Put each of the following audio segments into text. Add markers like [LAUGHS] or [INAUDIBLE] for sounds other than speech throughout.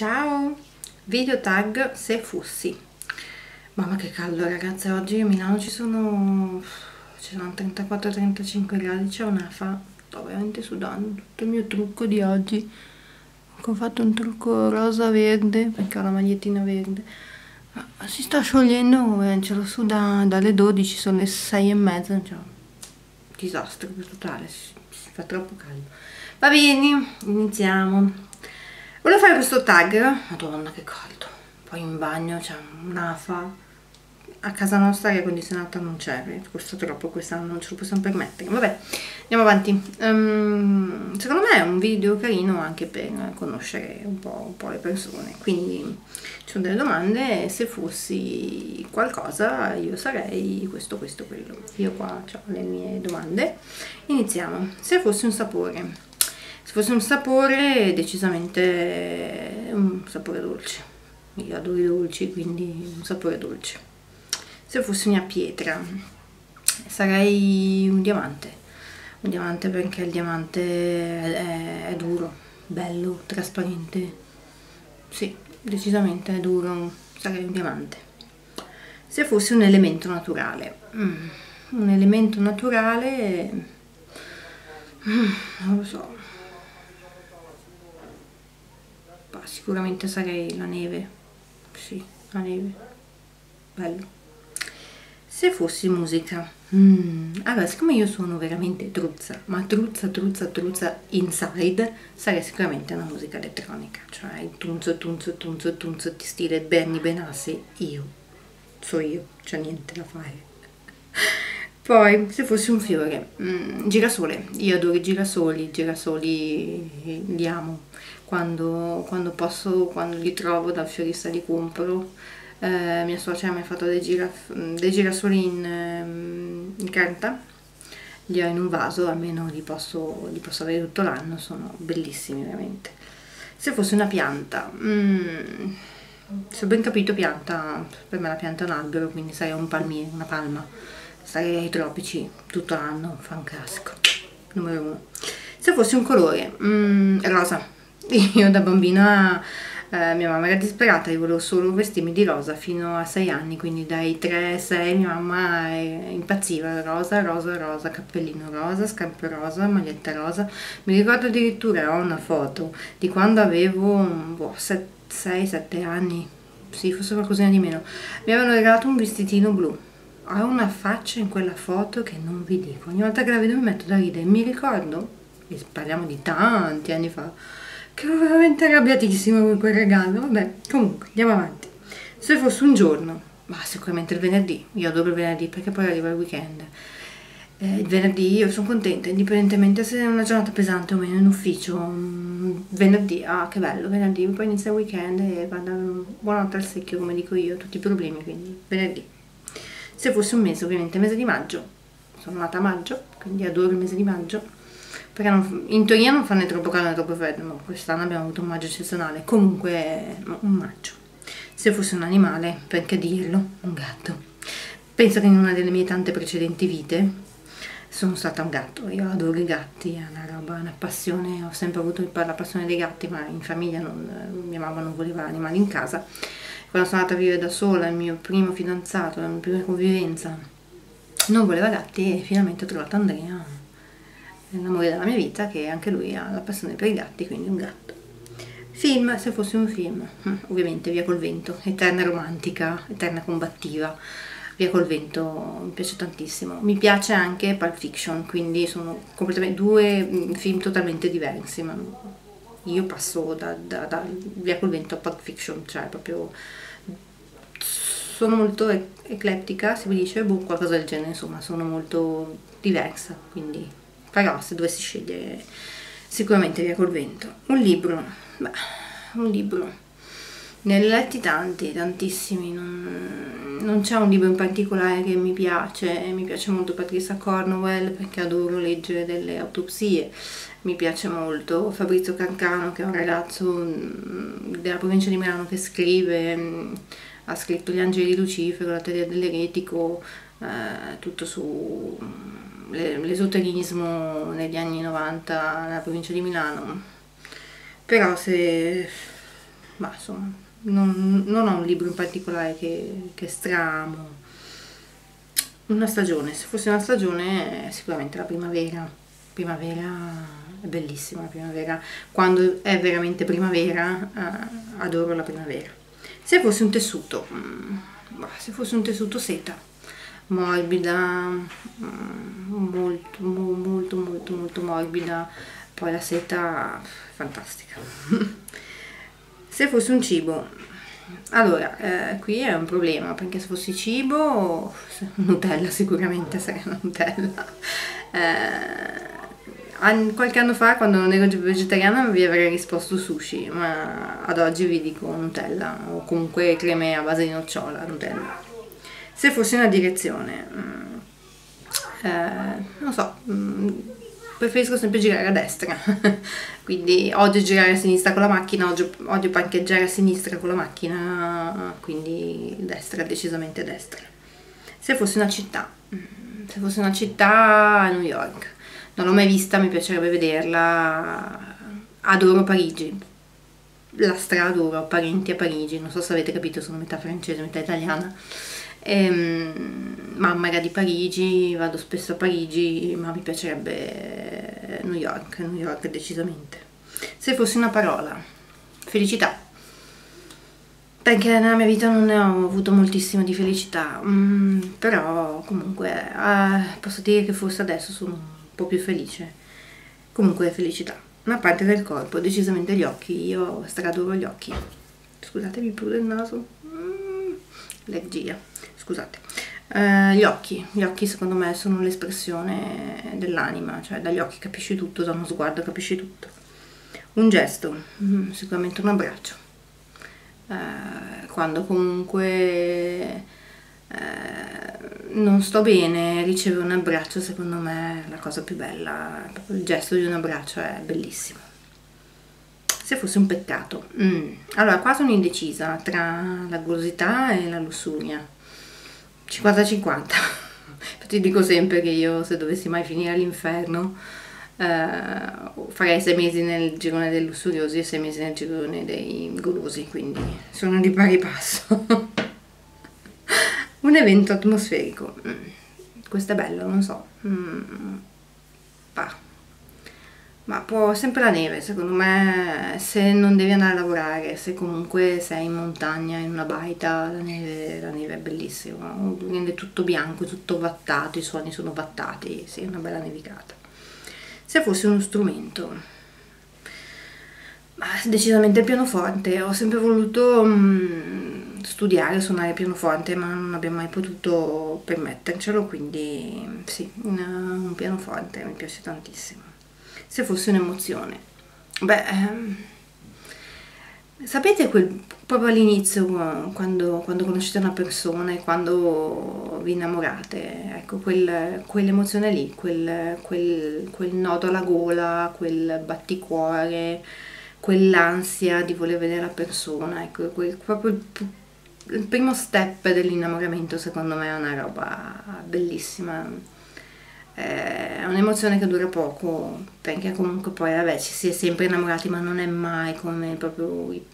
Ciao! Video tag se fossi. Mamma che caldo ragazze, oggi a Milano ci sono, ci sono 34-35 gradi, c'è un'afa, sto veramente sudando, tutto il mio trucco di oggi. Ho fatto un trucco rosa-verde perché ho la magliettina verde. Si sta sciogliendo, eh, ce l'ho su da, dalle 12, sono le 6 e mezza, cioè, disastro totale, si, si fa troppo caldo. Va bene, iniziamo. Volevo fare questo tag, madonna che caldo, poi in bagno c'è un'afa, a casa nostra l'aria condizionata non c'è, costa troppo quest'anno, non ce lo possiamo permettere, vabbè, andiamo avanti. Um, secondo me è un video carino anche per conoscere un po', un po', le persone, quindi ci sono delle domande, se fossi qualcosa io sarei questo, questo, quello. Io qua ho le mie domande, iniziamo. Se fossi un sapore se fosse un sapore decisamente un sapore dolce. Io adoro i dolci quindi un sapore dolce. Se fosse una pietra sarei un diamante. Un diamante perché il diamante è, è duro bello trasparente. Sì decisamente è duro sarei un diamante. Se fosse un elemento naturale. Mm, un elemento naturale mm, non lo so sicuramente sarei la neve. Sì, la neve. Bello. Se fossi musica mm. allora siccome io sono veramente truzza ma truzza truzza truzza inside sarei sicuramente una musica elettronica. Cioè il tunzo tunzo tunzo tunzo di stile Benny Benassi io so io c'è niente da fare poi se fossi un fiore mm, girasole io adoro i girasoli i girasoli li amo quando, quando posso, quando li trovo dal fiorista li compro. Eh, mia suocera mi ha fatto dei, giraf dei girasoli in, ehm, in carta, li ho in un vaso, almeno li posso, li posso avere tutto l'anno, sono bellissimi veramente. Se fosse una pianta, mm, se ho ben capito pianta, per me la pianta è un albero, quindi sarei un palmiere, una palma, sarei ai tropici tutto l'anno, fa un classico, numero uno. Se fosse un colore, mm, rosa, [LAUGHS] io da bambina eh, mia mamma era disperata, io volevo solo vestirmi di rosa fino a 6 anni, quindi dai 3-6 mia mamma impazziva, rosa, rosa, rosa, cappellino rosa, scarpe rosa, maglietta rosa. Mi ricordo addirittura, ho una foto di quando avevo boh, 6-7 anni, sì, forse qualcosina di meno. Mi avevano regalato un vestitino blu. Ho una faccia in quella foto che non vi dico. Ogni volta che la vedo mi metto da ridere. Mi ricordo, parliamo di tanti anni fa, che ero veramente arrabbiatissimo con quel regalo. Vabbè comunque andiamo avanti. Se fosse un giorno ma sicuramente il venerdì io adoro il venerdì perché poi arriva il weekend. Eh, il venerdì io sono contenta indipendentemente se è una giornata pesante o meno in ufficio. Mm, venerdì ah che bello venerdì poi inizia il weekend e vado buonanotte al secchio come dico io tutti i problemi quindi venerdì se fosse un mese ovviamente mese di maggio sono nata a maggio quindi adoro il mese di maggio perché non, in teoria non fa né troppo caldo né troppo freddo, ma quest'anno abbiamo avuto un maggio eccezionale, comunque un maggio. Se fosse un animale, perché dirlo, un gatto. Penso che in una delle mie tante precedenti vite sono stata un gatto, io adoro i gatti, è una roba, una passione, ho sempre avuto la passione dei gatti, ma in famiglia non, mia mamma non voleva animali in casa. Quando sono andata a vivere da sola, il mio primo fidanzato, la mia prima convivenza, non voleva gatti e finalmente ho trovato Andrea l'amore della mia vita che anche lui ha la passione per i gatti quindi un gatto. Film se fosse un film. Hm, ovviamente Via col vento eterna romantica eterna combattiva. Via col vento mi piace tantissimo. Mi piace anche Pulp Fiction quindi sono completamente due hm, film totalmente diversi ma io passo da, da, da Via col vento a Pulp Fiction cioè proprio sono molto eclettica si dice boh, qualcosa del genere insomma sono molto diversa quindi però se dovessi scegliere sicuramente via col vento. Un libro beh, un libro ne ho letti tanti, tantissimi non, non c'è un libro in particolare che mi piace mi piace molto Patrizia Cornwell perché adoro leggere delle autopsie mi piace molto Fabrizio Cancano che è un ragazzo mm, della provincia di Milano che scrive mm, ha scritto Gli angeli di Lucifero, la teoria dell'eretico eh, tutto su l'esoterismo negli anni 90 nella provincia di Milano. Però se ma insomma non, non ho un libro in particolare che, che stramo una stagione, se fosse una stagione sicuramente la primavera. Primavera è bellissima la primavera. Quando è veramente primavera eh, adoro la primavera. Se fosse un tessuto mm, se fosse un tessuto seta morbida mm, molto molto molto molto morbida poi la seta fantastica [LAUGHS] se fosse un cibo. Allora eh, qui è un problema perché se fosse cibo [LAUGHS] Nutella sicuramente sarebbe [LAUGHS] Nutella. Eh, qualche anno fa quando non ero vegetariana vi avrei risposto sushi ma ad oggi vi dico Nutella o comunque creme a base di nocciola Nutella. Se fosse una direzione mm, eh, non so mm, preferisco sempre girare a destra. [LAUGHS] Quindi odio girare a sinistra con la macchina odio, odio parcheggiare a sinistra con la macchina quindi destra decisamente destra. Se fosse una città mm, se fosse una città a New York. Non l'ho mai vista, mi piacerebbe vederla. Adoro Parigi, la strada ho parenti a Parigi, non so se avete capito, sono metà francese, metà italiana. Ehm, mamma era di Parigi, vado spesso a Parigi, ma mi piacerebbe New York, New York decisamente. Se fosse una parola, felicità. Perché nella mia vita non ne ho avuto moltissimo di felicità, mm, però comunque eh, posso dire che forse adesso sono po' più felice. Comunque felicità. Una parte del corpo, decisamente gli occhi. Io straduro gli occhi. Scusatemi pure il naso. Mm, allergia. Scusate. Uh, gli occhi, gli occhi secondo me sono l'espressione dell'anima, cioè dagli occhi capisci tutto, da uno sguardo capisci tutto. Un gesto, mm, sicuramente un abbraccio. Uh, quando comunque eh, non sto bene, ricevere un abbraccio secondo me è la cosa più bella, proprio il gesto di un abbraccio è bellissimo. Se fosse un peccato. Mm. Allora, qua sono indecisa tra la golosità e la lussuria. 50-50. Infatti [LAUGHS] dico sempre che io se dovessi mai finire all'inferno eh, farei sei mesi nel girone dei lussuriosi e sei mesi nel girone dei golosi, quindi sono di pari passo. [LAUGHS] un evento atmosferico mm. questo è bello non so mm. Ma può sempre la neve secondo me se non devi andare a lavorare se comunque sei in montagna in una baita la neve, la neve è bellissima. Rende tutto bianco tutto vattato i suoni sono vattati sì una bella nevicata. Se fosse uno strumento. Decisamente il pianoforte ho sempre voluto mm, studiare, suonare pianoforte, ma non abbiamo mai potuto permettercelo, quindi sì, un pianoforte mi piace tantissimo. Se fosse un'emozione. Beh, ehm, sapete quel, proprio all'inizio, quando, quando, conoscete una persona e quando vi innamorate, ecco, quel, quell'emozione lì, quel, quel, quel nodo alla gola, quel batticuore, quell'ansia di voler vedere la persona, ecco, quel, proprio il il primo step dell'innamoramento secondo me è una roba bellissima è un'emozione che dura poco perché comunque poi vabbè ci si è sempre innamorati ma non è mai come proprio i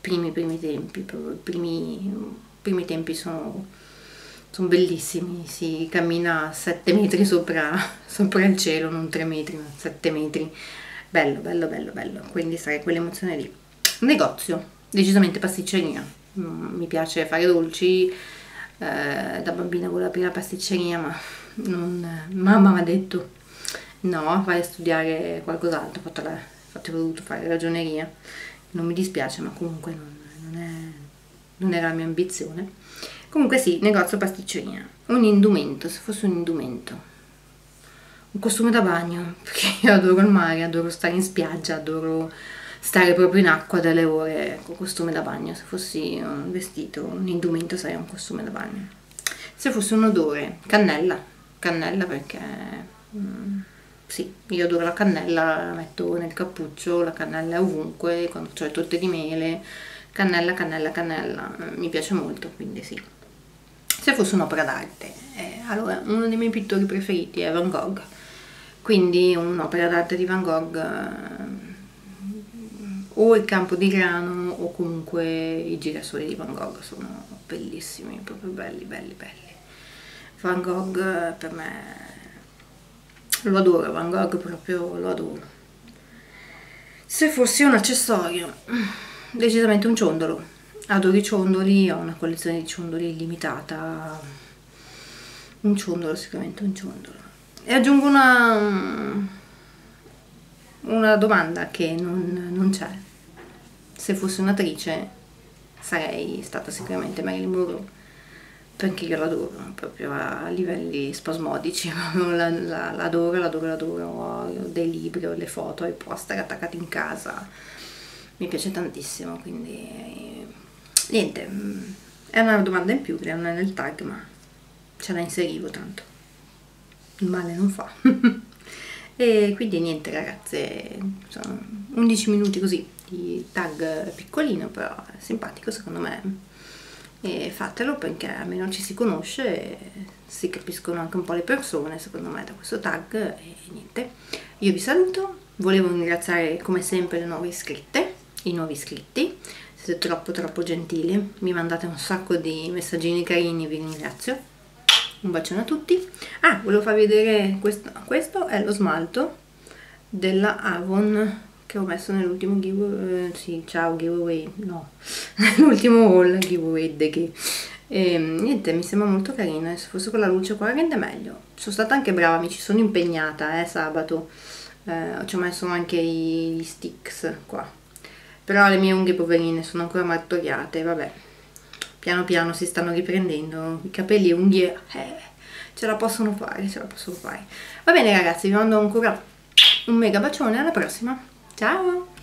primi primi tempi proprio i primi, primi tempi sono, sono bellissimi. Si cammina 7 metri sopra, [LAUGHS] sopra il cielo non 3 metri ma 7 metri. Bello bello bello bello. Quindi sai quell'emozione lì. Negozio decisamente pasticceria. Mm, mi piace fare dolci, eh, da bambina volevo aprire la pasticceria ma non, mamma mi ha detto no, vai a studiare qualcos'altro, ho infatti ho voluto fare ragioneria, non mi dispiace ma comunque non, non, è, non era la mia ambizione. Comunque sì, negozio pasticceria, un indumento, se fosse un indumento un costume da bagno [LAUGHS] perché io adoro il mare, adoro stare in spiaggia, adoro stare proprio in acqua delle ore con costume da bagno. Se fossi un vestito, un indumento sarei un costume da bagno. Se fosse un odore, cannella, cannella perché mm, sì, io adoro la cannella, la metto nel cappuccio, la cannella è ovunque, quando ho le torte di mele, cannella, cannella, cannella, mi piace molto, quindi sì. Se fosse un'opera d'arte, eh, allora uno dei miei pittori preferiti è Van Gogh, quindi un'opera d'arte di Van Gogh o il campo di grano o comunque i girasoli di Van Gogh sono bellissimi, proprio belli, belli, belli. Van Gogh per me lo adoro, Van Gogh proprio lo adoro. Se fossi un accessorio, decisamente un ciondolo. Adoro i ciondoli, ho una collezione di ciondoli illimitata. Un ciondolo, sicuramente un ciondolo. E aggiungo una, una domanda che non, non c'è. Se fossi un'attrice sarei stata sicuramente Marilyn Monroe perché io l'adoro proprio a livelli spasmodici [LAUGHS] l'adoro, l'adoro, l'adoro ho dei libri, ho le foto, ho i poster attaccati in casa. Mi piace tantissimo quindi niente è una domanda in più che non è nel tag ma ce la inserivo tanto. Il male non fa. [LAUGHS] E quindi niente ragazze sono 11 minuti così di tag piccolino però simpatico secondo me e fatelo perché almeno ci si conosce e si capiscono anche un po' le persone secondo me da questo tag e niente. Io vi saluto volevo ringraziare come sempre le nuove iscritte i nuovi iscritti. Siete troppo troppo gentili mi mandate un sacco di messaggini carini vi ringrazio. Un bacione a tutti. Ah volevo farvi vedere questo questo è lo smalto della Avon che ho messo nell'ultimo giveaway, eh, sì, ciao giveaway, no, [LAUGHS] l'ultimo haul giveaway che e, niente, mi sembra molto carino e se fosse con la luce qua rende meglio. Sono stata anche brava, mi ci sono impegnata, eh, sabato. Eh, ci ho messo anche i, sticks qua. Però le mie unghie poverine sono ancora martoriate, vabbè. Piano piano si stanno riprendendo, i capelli e unghie, eh, ce la possono fare, ce la possono fare. Va bene ragazzi, vi mando ancora un mega bacione, alla prossima! Ciao!